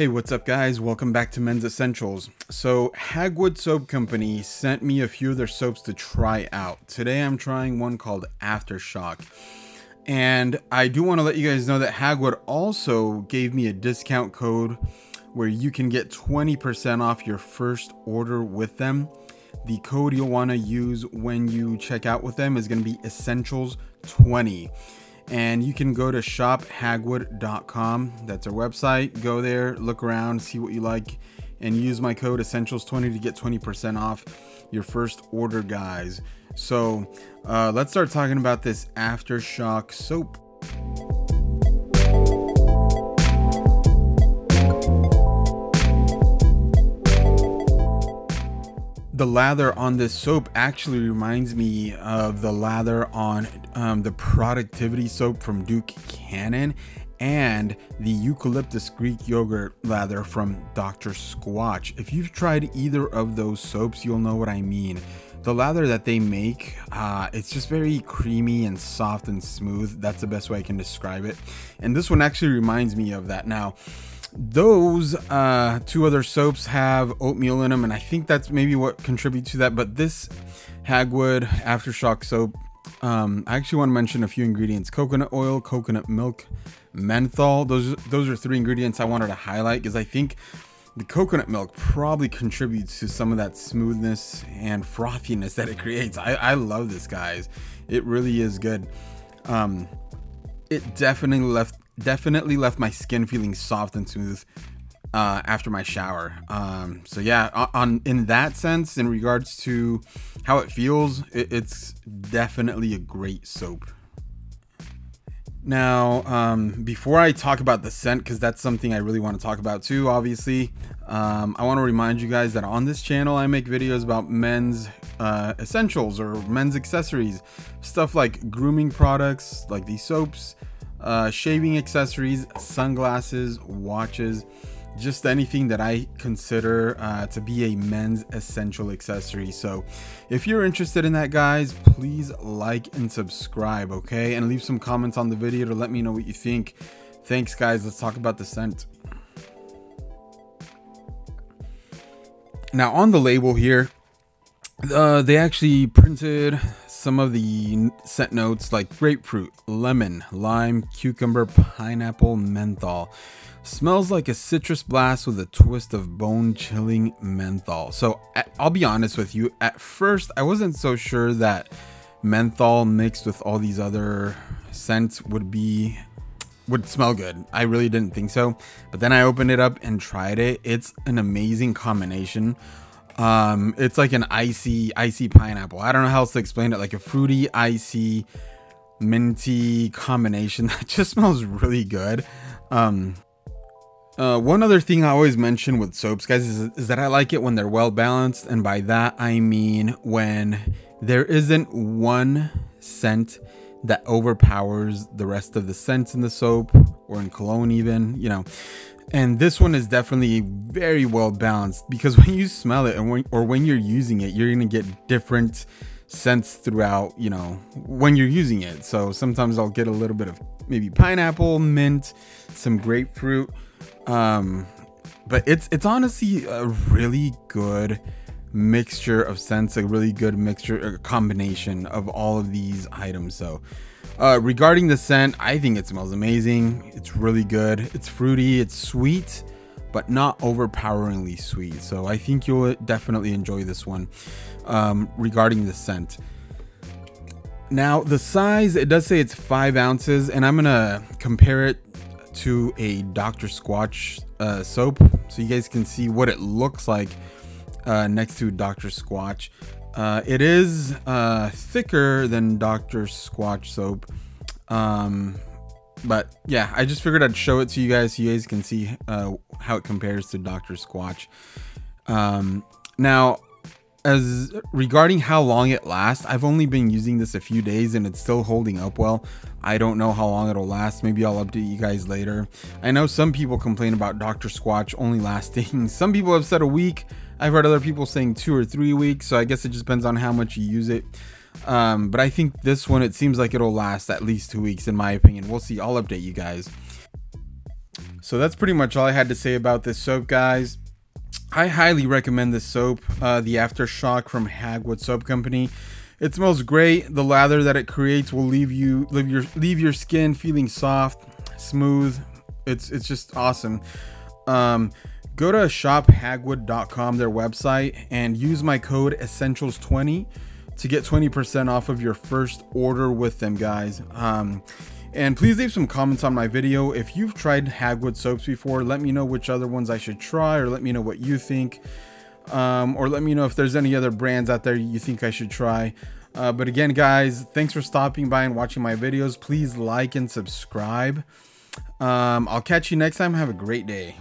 Hey, what's up guys? Welcome back to Men's Essentials. So Hagwood Soap Company sent me a few of their soaps to try out. Today I'm trying one called Aftershock. And I do want to let you guys know that Hagwood also gave me a discount code where you can get 20% off your first order with them. The code you'll want to use when you check out with them is going to be Essentials20 and you can go to shophagwood.com. That's our website. Go there, look around, see what you like, and use my code Essentials20 to get 20% off your first order, guys. So uh, let's start talking about this Aftershock soap. The lather on this soap actually reminds me of the lather on um, the productivity soap from Duke Cannon and the eucalyptus Greek yogurt lather from Dr. Squatch. If you've tried either of those soaps, you'll know what I mean. The lather that they make, uh, it's just very creamy and soft and smooth. That's the best way I can describe it. And this one actually reminds me of that. Now, those uh, two other soaps have oatmeal in them, and I think that's maybe what contributes to that. But this Hagwood Aftershock soap, um, I actually want to mention a few ingredients: coconut oil, coconut milk, menthol. Those those are three ingredients I wanted to highlight because I think the coconut milk probably contributes to some of that smoothness and frothiness that it creates. I, I love this, guys. It really is good. Um, it definitely left definitely left my skin feeling soft and smooth uh, after my shower. Um, so yeah, on in that sense, in regards to how it feels, it, it's definitely a great soap. Now, um, before I talk about the scent, because that's something I really want to talk about too, obviously, um, I want to remind you guys that on this channel I make videos about men's uh, essentials or men's accessories, stuff like grooming products, like these soaps, uh, shaving accessories, sunglasses, watches, just anything that I consider uh, to be a men's essential accessory. So if you're interested in that, guys, please like and subscribe, okay? And leave some comments on the video to let me know what you think. Thanks, guys. Let's talk about the scent. Now, on the label here, uh, they actually printed some of the scent notes like grapefruit, lemon, lime, cucumber, pineapple, menthol. Smells like a citrus blast with a twist of bone chilling menthol. So I'll be honest with you, at first I wasn't so sure that menthol mixed with all these other scents would be would smell good. I really didn't think so. But then I opened it up and tried it. It's an amazing combination um, it's like an icy, icy pineapple. I don't know how else to explain it. Like a fruity, icy, minty combination that just smells really good. Um, uh, one other thing I always mention with soaps, guys, is, is that I like it when they're well balanced. And by that, I mean when there isn't one scent that overpowers the rest of the scents in the soap or in cologne, even, you know. And this one is definitely very well balanced because when you smell it and when, or when you're using it, you're to get different scents throughout, you know, when you're using it. So sometimes I'll get a little bit of maybe pineapple, mint, some grapefruit. Um, but it's it's honestly a really good mixture of scents, a really good mixture, a combination of all of these items. So uh, regarding the scent, I think it smells amazing. It's really good. It's fruity, it's sweet, but not overpoweringly sweet. So I think you'll definitely enjoy this one um, regarding the scent. Now, the size, it does say it's five ounces, and I'm gonna compare it to a Dr. Squatch uh, soap so you guys can see what it looks like uh, next to Dr. Squatch. Uh, it is uh, thicker than Dr. Squatch soap. Um, but yeah, I just figured I'd show it to you guys so you guys can see uh, how it compares to Dr. Squatch. Um, now, as regarding how long it lasts, I've only been using this a few days and it's still holding up well. I don't know how long it'll last. Maybe I'll update you guys later. I know some people complain about Dr. Squatch only lasting. Some people have said a week. I've heard other people saying two or three weeks, so I guess it just depends on how much you use it. Um, but I think this one, it seems like it'll last at least two weeks, in my opinion. We'll see. I'll update you guys. So that's pretty much all I had to say about this soap, guys. I highly recommend this soap, uh, the Aftershock from Hagwood Soap Company. It smells great. The lather that it creates will leave you leave your leave your skin feeling soft, smooth. It's it's just awesome. Um, go to shophagwood.com, their website, and use my code Essentials20 to get 20% off of your first order with them, guys. Um, and please leave some comments on my video. If you've tried Hagwood soaps before, let me know which other ones I should try, or let me know what you think. Um, or let me know if there's any other brands out there you think I should try. Uh, but again, guys, thanks for stopping by and watching my videos. Please like and subscribe. Um, I'll catch you next time. Have a great day.